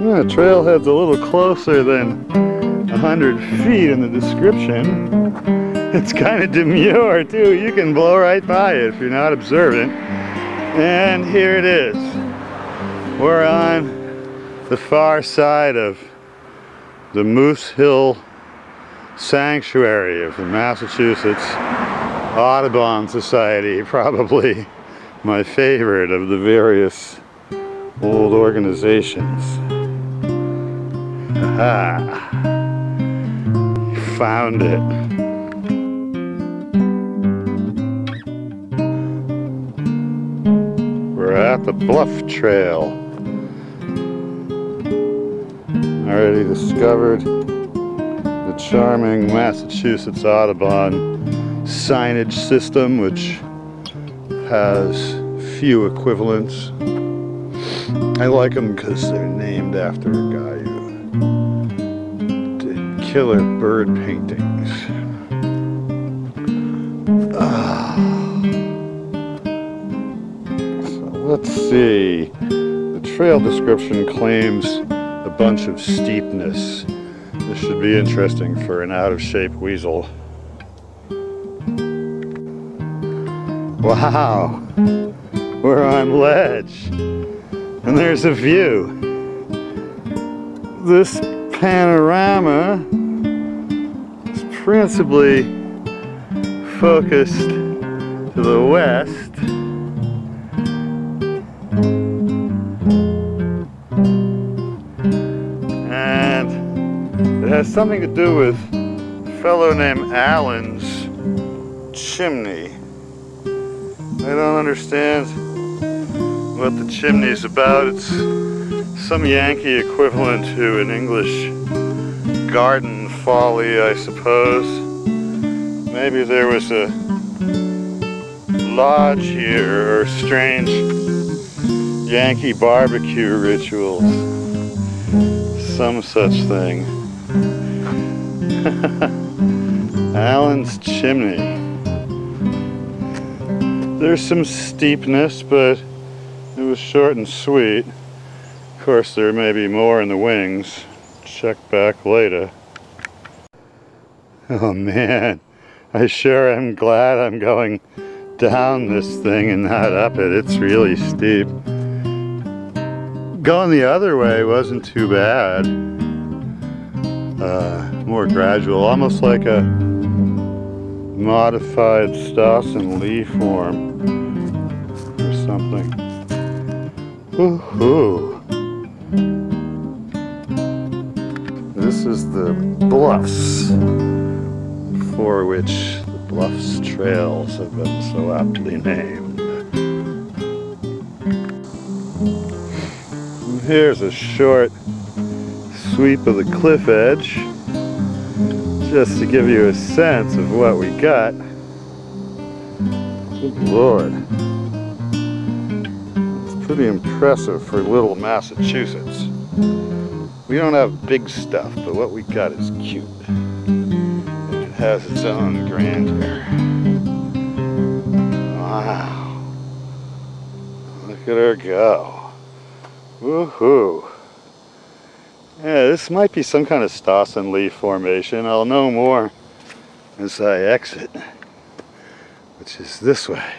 the trailhead's a little closer than 100 feet in the description. It's kind of demure too. You can blow right by it if you're not observant. And here it is. We're on the far side of the Moose Hill Sanctuary of the Massachusetts Audubon Society, probably my favorite of the various old organizations. Aha! Found it. We're at the Bluff Trail. Already discovered the charming Massachusetts Audubon signage system, which has few equivalents. I like them because they're named after a guy killer bird paintings. Ah. So let's see. The trail description claims a bunch of steepness. This should be interesting for an out-of-shape weasel. Wow, we're on ledge and there's a view. This panorama principally focused to the west. And it has something to do with a fellow named Allen's chimney. I don't understand what the chimney's about. It's some Yankee equivalent to an English garden folly, I suppose. Maybe there was a lodge here or strange Yankee barbecue rituals. Some such thing. Allen's chimney. There's some steepness, but it was short and sweet. Of course, there may be more in the wings. Check back later. Oh man, I sure am glad I'm going down this thing and not up it. It's really steep. Going the other way wasn't too bad. Uh, more gradual, almost like a modified stoss and lee form or something. Woohoo! This is the Bluffs, for which the Bluffs trails have been so aptly named. And here's a short sweep of the cliff edge just to give you a sense of what we got. Good Lord. It's pretty impressive for little Massachusetts. We don't have big stuff, but what we got is cute. Has its own grandeur. Wow. Look at her go. Woohoo. Yeah, this might be some kind of Stossen leaf formation. I'll know more as I exit, which is this way.